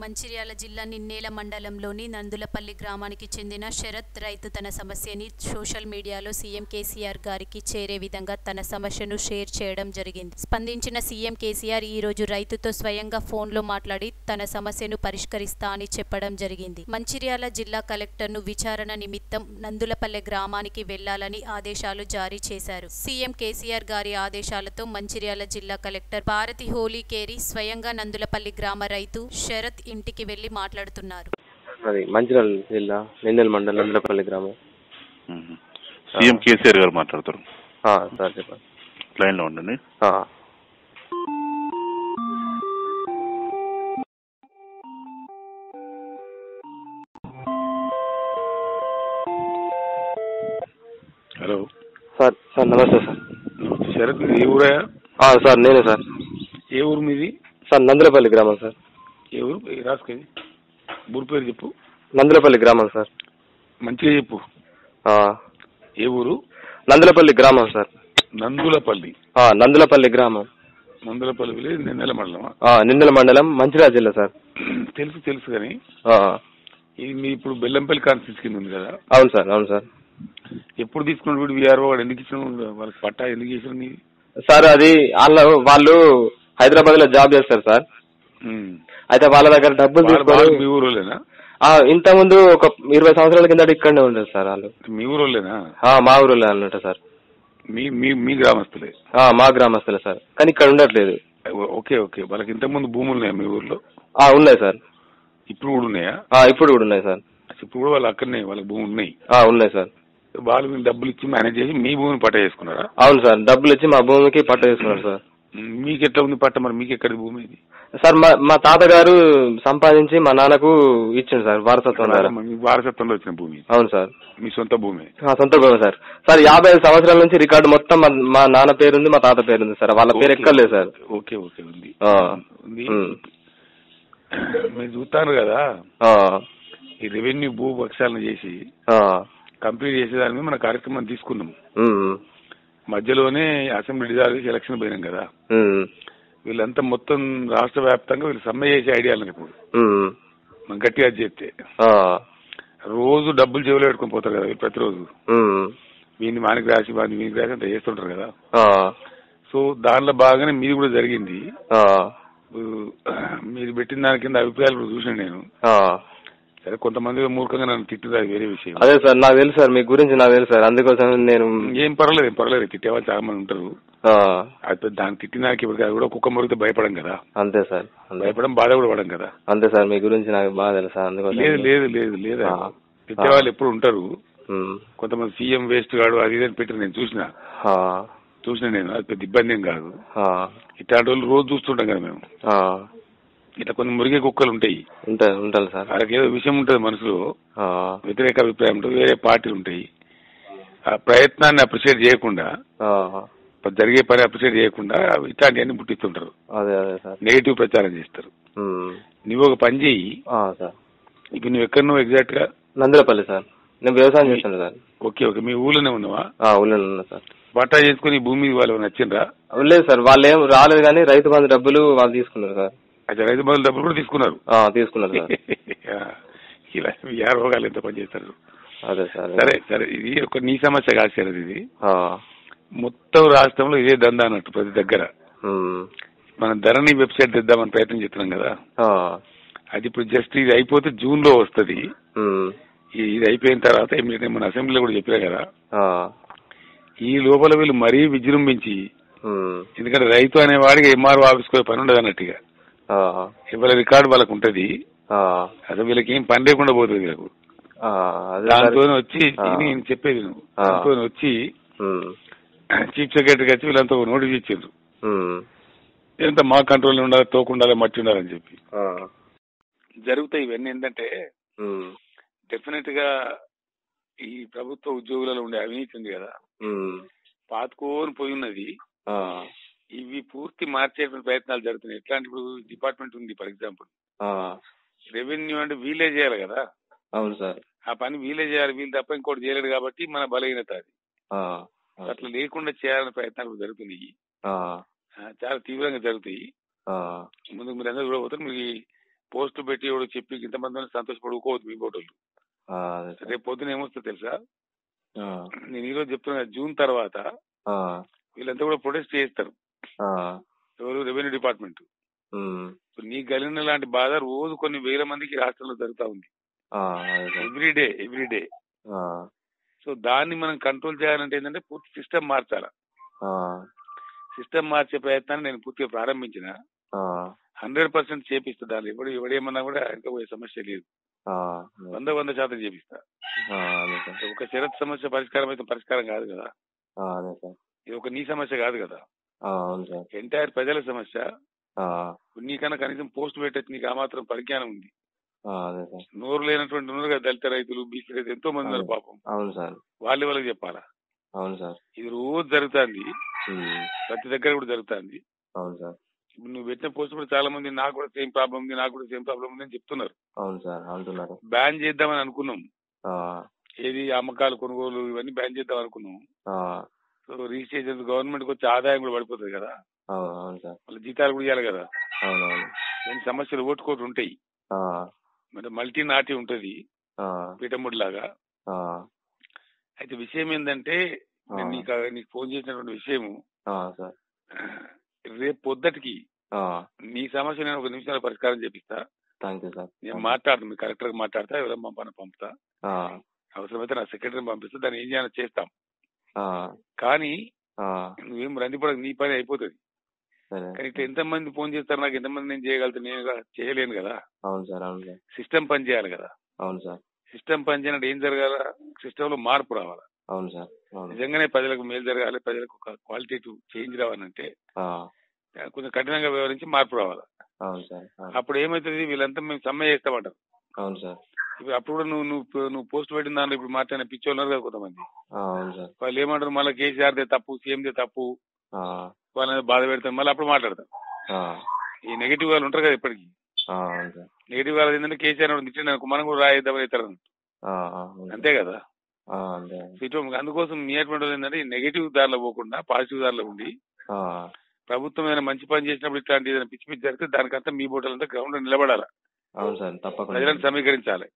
మంచిర్యాల జిల్లా నిన్నేల మండలంలోని నందులపల్లి గ్రామానికి చెందిన శరత్ రైతు తన సమస్యని సోషల్ మీడియాలో సీఎం కేసీఆర్ గారికి చేరే విధంగా తన సమస్యను షేర్ చేయడం జరిగింది. స్పందించిన సీఎం కేసీఆర్ ఈ రోజు రైతుతో స్వయంగా ఫోన్లో మాట్లాడి తన సమస్యను పరిష్కరిస్తా అని చెప్పడం జరిగింది. మంచిర్యాల జిల్లా కలెక్టర్ను విచారణ నిమిత్తం నందులపల్లె గ్రామానికి వెళ్ళాలని ఆదేశాలు జారీ చేశారు. సీఎం కేసీఆర్ గారి ఆదేశాలతో మంచిర్యాల జిల్లా కలెక్టర్ భారతి హోలీకేరి స్వయంగా నందులపల్లి గ్రామ రైతు శరత్ ఇంటికి వెళ్ళి మాట్లాడుతున్నారు. అది మంచిర్యాల జిల్లా నిందెల మండలం నందలపల్లి గ్రామం. సీఎం కేసీఆర్ గారు మాట్లాడతారు. ఆ, సార్ చెప్పండి. లైన్లో ఉండండి. ఆ, హలో. సార్ సార్ నమస్తే సార్. శరత్ ఏ ఊరా? ఆ, సార్ నేనే సార్. ఏ ఊరు మీది? సార్ నందులపల్లి గ్రామం సార్. ఏ ఊరు? రాసుకేది ఊరు పేరు చెప్పు. నందులపల్లి గ్రామం సార్. మంచిగా చెప్పు. ఆ, ఏ ఊరు? నందులపల్లి గ్రామం సార్. నందులపల్లి. ఆ, నందులపల్లి గ్రామం. నందులపల్లి విలేజ్ నెల మండలమా? ఆ, నిందెల మండలం మంచిర్యాల జిల్లా సార్. తెలుసు తెలుసు కానీ. ఆ, ఇది మీ ఇప్పుడు బెల్లంపల్లి కాన్స్టిట్యూన్స్ కింద ఉంది కదా? అవును సార్ అవును సార్. ఎప్పుడు తీసుకున్నాడు వీడు వీఆర్ఓ వాడు? ఎందుకు ఇచ్చిన వాళ్ళకి పట్టా ఎందుకు చేసిన సార్ అది వాళ్ళ వాళ్ళు హైదరాబాద్లో జాబ్ చేస్తారు సార్. అయితే వాళ్ళ దగ్గర డబ్బులు మీ తీసుకొని ఆ, ఇంత ముందు ఒక ఇరవై సంవత్సరాల కింద ఇక్కడనే ఉండేది సార్ వాళ్ళు. మీ ఊరోళ్ళేనా? ఆ, మా ఊరిలో అన్నట్టు సార్. మీ మీ మీ గ్రామస్తులే? మా గ్రామస్తులే సార్. కానీ ఇక్కడ ఉండట్లేదు. Okay okay. వాళ్ళకి ఇంతకుముందు భూములు ఉన్నాయా మీ ఊర్లో? ఉన్నాయి సార్. ఇప్పుడు కూడా ఉన్నాయా? ఇప్పుడు కూడా ఉన్నాయి సార్. ఇప్పుడు కూడా వాళ్ళు అక్కడనే వాళ్ళకి భూమి ఉన్నాయి? ఉన్నాయి సార్. వాళ్ళు డబ్బులు ఇచ్చి మేనేజ్ చేసి మీ భూమిని పట్ట చేసుకున్నారా అవును సార్. డబ్బులు ఇచ్చి మా భూమికి పట్ట చేసుకున్నారు సార్. మ్, మీకు ఎట్లా ఉంది పట్ట మరి? మీకు ఎక్కడ భూమి ఇది? సార్ మా మా తాతగారు సంపాదించి మా నాన్నకు ఇచ్చిండు సార్ వారసత్వం ద్వారా. మీ వారసత్వంలో వచ్చిన భూమి ఇది. అవును సార్. మీ సొంత భూమి. ఆ, సొంత భూమి సార్. సార్ యాభై ఐదు సంవత్సరాల నుంచి రికార్డు మొత్తం మా మా నాన్న పేరుంది మా తాత పేరుంది సార్. వాళ్ళ పేరు ఎక్కర్లేదు సార్. ఓకే ఓకే ఉంది. ఆ. ఉంది. ఉమ్. మీరు చూస్తాను కదా? ఆ, ఈ రెవెన్యూ భూ పక్షాలను చేసి ఆ, కంప్లీట్ చేసేదాని మీద మన కార్యక్రమం తీసుకున్నాం ఉమ్, మధ్యలోనే అసెంబ్లీ డిజాల్వ్ ఎలక్షన్ పోయినాం కదా. వీళ్ళంతా మొత్తం రాష్ట్ర వ్యాప్తంగా వీళ్ళు సమ్మె చేసే ఐడియాలు ఇప్పుడు. మనం గట్టిగా చేస్తే ఆ, రోజు డబ్బులు చెవులు పెట్టుకొని పోతారు కదా ప్రతిరోజు. వీడిని మానికి రాసి వాడిని వీనికి రాసి అంత చేస్తుంటారు కదా. సో దానిలో బాగానే మీది కూడా జరిగింది. మీరు పెట్టిన దాని కింద అభిప్రాయాలు కూడా చూసాను నేను. సరే కొంతమంది మూర్ఖంగా నన్ను తిట్టుది అది వేరే విషయం. అదే సార్ నాకు తెలుసు సార్ మీ గురించి నాకు తెలుసు సార్ అందుకోసం నేను ఏం పర్వాలేదు ఏం పర్వాలేదు తిట్టేవాళ్ళు చాలా మంది ఉంటారు అది దాన్ని తిట్టినాక ఇప్పుడు అది కూడా కుక్క మురిగితే భయపడం కదా. అంతే సార్ భయపడం బాధ కూడా పడం కదా. అంతే సార్ మీ గురించి నాకు బాగా తెలుసు సార్ అందుకోసం లేదు లేదు లేదు లేదు. ఆ. తిట్టేవాళ్ళు ఎప్పుడు ఉంటారు. కొంతమంది సీఎం వేస్ట్ గాడు అది ఇది అని పెట్టి నేను చూసిన. చూసిన నేను అది పెద్ద ఇబ్బంది ఏం కాదు. ఇట్లాంటి వాళ్ళు రోజు చూస్తుంటాం కదా మేము. ఇట్లా కొన్ని మురిగే కుక్కలు ఉంటాయి ఉంటా- ఉంటాను సార్. వాళ్ళకి ఏదో విషయం ఉంటుంది మనసులో. వ్యతిరేక అభిప్రాయం ఉంటుంది వేరే పార్టీలు ఉంటాయి. ఆ ప్రయత్నాన్ని అప్రిషియేట్ చేయకుండా జరిగే పని అప్రిషియేట్ చేయకుండా ఇట్లాంటివన్నీ పుట్టిస్తుంటారు. అదే అదే సార్. నెగిటివ్ ప్రచారం చేస్తారు. నువ్వు ఒక పని చేయి ఇప్పుడు నువ్వు ఎక్కడ నువ్వు ఎగ్జాక్ట్గా నందిరపల్లి సార్. నేను వ్యవసాయం చేస్తాను సార్. Okay okay. మీ ఊళ్ళోనే ఉన్నావా? ఊళ్ళో ఉన్నా సార్. పట్టా చేసుకుని భూమి వాళ్ళు నచ్చిండ్రా? లేదు సార్. వాళ్ళు ఏం రాలేదు కానీ రైతు బంధు డబ్బులు వాళ్ళు తీసుకున్నారు సార్. అయితే రైతు బంధువుల డబ్బులు కూడా తీసుకున్నారు. ఆ, తీసుకున్నారు ఇలా యారు రోగాలు ఎంత పని చేస్తారు. అదే సార్ సరే సరే ఇది ఒక నీ సమస్య కాదు సార్ ఇది. మొత్తం రాష్ట్రంలో ఇదే దందా అన్నట్టు ప్రతి దగ్గర. మనం ధరణి వెబ్సైట్ తెద్దామని ప్రయత్నం చేస్తున్నాం కదా. అది ఇప్పుడు జస్ట్ ఇది అయిపోతే జూన్లో వస్తుంది ఇది అయిపోయిన తర్వాత ఇమ్మీడియట్ మన అసెంబ్లీలో కూడా చెప్పినా కదా. ఈ లోపల వీళ్ళు మరీ విజృంభించి ఎందుకంటే రైతు అనేవాడికి ఎంఆర్ఓ ఆఫీస్ పోయే పని ఉండదు అన్నట్టుగా. ఎవరి రికార్డు వాళ్ళకు ఉంటది అసలు వీళ్ళకి ఏం పని లేకుండా పోతుంది వీళ్ళకు. అదే. దాంతో వచ్చి నేను చెప్పేది నువ్వు. దాంతో వచ్చి చీఫ్ సెక్రటరీకి వచ్చి వీళ్ళంతా ఒక నోటీస్ ఇచ్చారు. ఉమ్, ఇదంతా మా కంట్రోల్ ఉండాలి తోకుండాలి మట్టి ఉండాలని చెప్పి. జరుగుతాయి ఇవన్నీ ఏంటంటే డెఫినెట్గా ఈ ప్రభుత్వ ఉద్యోగులలో ఉండే అవినీతి ఉంది కదా. పాతుకోని పోయి ఉన్నది. ఇవి పూర్తి మార్చే ప్రయత్నాలు జరుగుతున్నాయి. ఎట్లాంటి ఇప్పుడు డిపార్ట్మెంట్ ఉంది ఫర్ ఎగ్జాంపుల్. రెవెన్యూ అంటే వీలే చేయాలి కదా. అవును సార్. ఆ పని వీలే చేయాలి వీళ్ళు తప్ప ఇంకోటి చేయలేడు కాబట్టి మన బలహీనత అది. అట్లా లేకుండా చేయాలనే ప్రయత్నాలు జరుగుతున్నాయి. చాలా తీవ్రంగా జరుగుతాయి. ఆ, ముందుకు మీరు అందరూ చూడబోతారు మీరు పోస్ట్ పెట్టి ఎవడో చెప్పి ఇంతమంది సంతోషపడుకోవద్దు మీ సార్. రేపు పొద్దున ఏమొస్తుందో తెలుసా? నేను ఈ రోజు చెప్తున్నా జూన్ తర్వాత వీళ్ళంతా కూడా ప్రొటెస్ట్ చేస్తారు ఎవరు? Revenue department. నీ గలిన లాంటి బాధ రోజు కొన్ని వేల మందికి రాష్ట్రంలో జరుగుతా ఉంది. ఆ, అదే. Sir every day every day. ఆ, సో దాన్ని మనం కంట్రోల్ చేయాలంటే ఏంటంటే పూర్తి సిస్టమ్ మార్చాలా? సిస్టమ్ మార్చే ప్రయత్నాన్ని నేను పూర్తిగా ప్రారంభించిన. హండ్రెడ్ పర్సెంట్ చేపిస్తా. దాన్ని ఎవడు ఎవడేమన్నా కూడా ఇంకా పోయే సమస్య లేదు. వంద వంద శాతం చేపిస్తా. ఒక షరత్ సమస్య పరిష్కారం అయితే పరిష్కారం కాదు కదా. ఇది ఒక నీ సమస్య కాదు కదా. అవును సార్ ఎంటైర్ ప్రజల సమస్య. ఆ, నీకన్నా కనీసం పోస్ట్ పెట్టచ్చు నీకు ఆ మాత్రం పరిజ్ఞానం ఉంది. ఆ, అదే సార్. నోరు లేనటువంటి ఉన్నారు కదా దళిత రైతులు బీసీ రైతులు ఎంతో మంది ఉన్నారు పాపం. అవును సార్. వాళ్ళే వాళ్ళకి చెప్పాలా? అవును సార్. ఇది రోజు జరుగుతుంది. ఉమ్, ప్రతి దగ్గర కూడా జరుగుతుంది. అవును సార్. ఇప్పుడు నువ్వు పెట్టిన పోస్ట్ కూడా చాలా మంది నాకు కూడా సేమ్ ప్రాబ్లం ఉంది నాకు కూడా సేమ్ ప్రాబ్లం ఉంది అని చెప్తున్నారు. అవును సార్ అంటున్నారు. బ్యాన్ చేద్దామని అనుకున్నాం. ఆ, ఏది అమ్మకాలు కొనుగోలు ఇవన్నీ బ్యాన్ చేద్దాం అనుకున్నాం. ఆ, సో రిజిస్ట్రేషన్ గవర్నమెంట్ వచ్చే ఆదాయం కూడా పడిపోతుంది కదా. అవును అవును సార్. వాళ్ళ జీతాలు కూడా ఇవ్వాలి కదా. దాని సమస్యలు ఓటుకోటి ఉంటాయి. మరి మల్టీ నాటి ఉంటది. పీఠముడి లాగా. అయితే విషయం ఏంటంటే. నీకు నీకు ఫోన్ చేసినటువంటి విషయము. రేపు పొద్దుటికి నీ సమస్య నేను ఒక నిమిషాల పరిష్కారం చేపిస్తా. నేను మాట్లాడతాను మీ కలెక్టర్ మాట్లాడతా ఎవరైనా పంపని పంపుతా. అవసరమైతే నా సెక్రటరీని పంపిస్తా దాన్ని ఏం చేయాలో చేస్తాం. కానీ నువ్వేం రందిపడక నీ పని అయిపోతుంది. కానీ ఇట్లా ఎంతమంది ఫోన్ చేస్తారు నాకు ఎంతమంది నేను చేయగలుగుతా నేను చేయలేను కదా. అవును సార్ అవును సార్. సిస్టమ్ పని చేయాలి కదా. అవును సార్. సిస్టమ్ పని చేయనట్టు ఏం జరగాల? సిస్టమ్లో మార్పు రావాలి? అవును సార్ నిజంగానే ప్రజలకు మేలు జరగాలి ప్రజలకు క్వాలిటేటివ్ చేంజ్ రావాలంటే కొంచెం కఠినంగా వ్యవహరించి మార్పు రావాలి? అవును సార్. అప్పుడు ఏమవుతుంది వీళ్ళంతా మేము సమ్మె చేస్తామంటారు అవును సార్. అప్పుడు కూడా నువ్వు నువ్వు నువ్వు పోస్ట్ పెట్టిన దాంట్లో ఇప్పుడు మాట్లాడిన పిచ్చి ఉన్నారు కదా కొంతమంది. వాళ్ళు ఏమంటారు మళ్ళీ కేసీఆర్ దే తప్పు సీఎం దే తప్పు వాళ్ళని బాధ పెడతారు మళ్ళీ అప్పుడు మాట్లాడతారు. ఈ నెగిటివ్ వాళ్ళు ఉంటారు కదా ఇప్పటికి. నెగిటివ్ వాళ్ళది ఏంటంటే కేసీఆర్ తిట్టిన మనం కూడా రాయిద్దామని ఇస్తారు. అంతే కదా? అందుకోసం మీ అటువంటి వాళ్ళు ఏంటంటే నెగిటివ్ దారిలో పోకుండా పాజిటివ్ దారిలో ఉండి ప్రభుత్వం ఏదైనా మంచి పని చేసినప్పుడు ఇట్లాంటి ఏదైనా పిచ్చి పిచ్చి జరిగితే దానికంతా మీ బోటలంతా గ్రౌండ్లో నిలబడాలి? అవును సార్ తప్పకుండా. ప్రజలను సమీకరించాలి.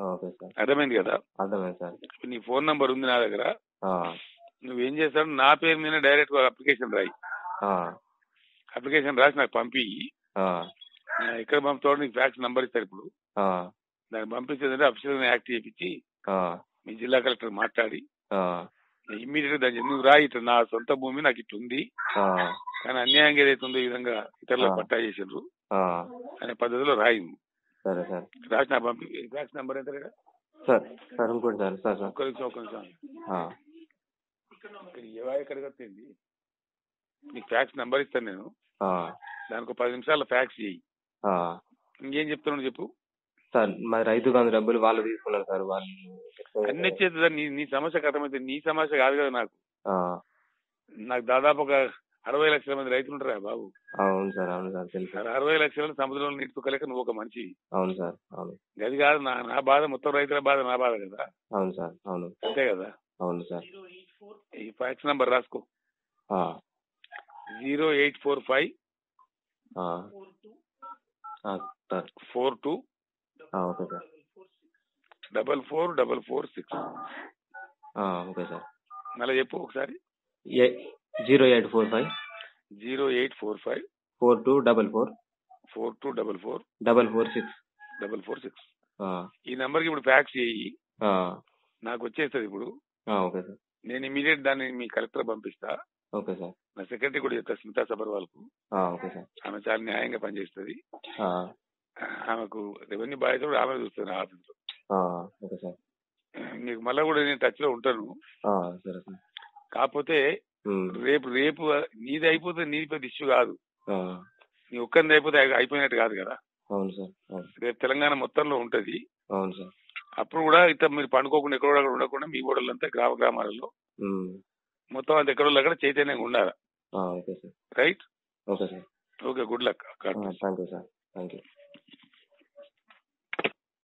Okay sir. అర్థమైంది కదా? అర్థమైంది సార్. ఇప్పుడు నీ ఫోన్ నంబర్ ఉంది నా దగ్గర. ఆ, నువ్వేం చేస్తాడు నా పేరు మీద డైరెక్ట్ అప్లికేషన్ రాయి. ఆ, అప్లికేషన్ రాసి నాకు పంపి. ఆ, ఎక్కడ పంపుతాడు నీకు ఫ్యాక్స్ నంబర్ ఇస్తారు ఇప్పుడు. ఆ, దాన్ని పంపించేదంటే అఫీషియల్ యాక్ట్ చేయించి ఆ, మీ జిల్లా కలెక్టర్ మాట్లాడి ఆ, ఇమ్మీడియట్గా దాన్ని నువ్వు రాయి ఇట్లా నా సొంత భూమి నాకు ఇట్లా ఉంది. ఆ, కానీ అన్యాయంగా ఏదైతే ఉందో ఈ విధంగా ఇతరులకు. పట్టా చేసిండ్రు. ఆ, అనే పద్ధతిలో రాయి నువ్వు. సరే సార్. నాకు పంపి ఫ్యాక్స్ నంబర్ ఎంత రేడా? సార్ సార్ ఇంకోటి సార్ సార్ సార్. ఒక్క నిమిషం ఒక్క నిమిషం. ఇక్కడ ఎక్కడికి నీకు ఫ్యాక్స్ నంబర్ ఇస్తాను నేను. దానికి పది నిమిషాల ఫ్యాక్స్ చేయి. ఇంకేం చెప్తున్నాను చెప్పు. సార్ మరి రైతు బంధు డబ్బులు వాళ్ళు తీసుకున్నారు సార్ వాళ్ళు అన్ని వచ్చేది నీ నీ సమస్య అర్థమైతే నీ సమస్య కాదు కదా నాకు. నాకు దాదాపు ఒక అరవై లక్షల మంది రైతులు ఉంటారా బాబు? అవును సార్ అవును సార్ తెలుసు. సార్ అరవై లక్షల సముద్రంలో నీటితొక్కలేక నువ్వు ఒక మనిషి. అవును సార్ అవును. అది కాదు నా నా బాధ మొత్తం రైతుల బాధ నా బాధ కదా? అవును సార్ అవును. అంతే కదా? అవును సార్. ఈ ఫ్యాక్స్ నంబర్ రాసుకో. Zero eight four five four two okay sir. Double four double four six. Okay sir. మళ్ళీ చెప్పు ఒకసారి. Zero eight four five. Zero eight four five. Four two double four. Four two double four. Double four six. Double four six. ఈ నంబర్కి ఇప్పుడు fax చేయి. నాకు వచ్చేస్తుంది ఇప్పుడు. Okay sir. నేను ఇమీడియట్ దాన్ని మీ కలెక్టర్ పంపిస్తా. Okay sir. నా సెక్రటరీ కూడా చెప్తా స్మితా సబర్వాల్కు ఓకే సార్. ఆమె చాలా న్యాయంగా పనిచేస్తుంది. ఆమెకు రెవెన్యూ బాధ్యత కూడా ఆమె చూస్తుంది ఆఫీస్లో ఓకే సార్. నీకు మళ్ళీ కూడా నేను టచ్లో ఉంటాను. ఆ, సరే సార్. కాకపోతే రేపు రేపు నీది అయిపోతే నీది పెద్ద ఇష్యూ కాదు. నీ ఒక్కరిది అయిపోతే అయి- అయిపోయినట్టు కాదు కదా. అవును సార్ రేపు తెలంగాణ మొత్తంలో ఉంటది. అవును సార్. అప్పుడు కూడా ఇట్లా మీరు పండుకోకుండా ఎక్కడో ఉండకుండా మీ ఓడలంతా గ్రామ గ్రామాలలో మొత్తం అంత ఎక్కడో అక్కడ చైతన్యంగా ఉండాలి? Right? Okay sir. Okay good luck. Thank you sir. Thank you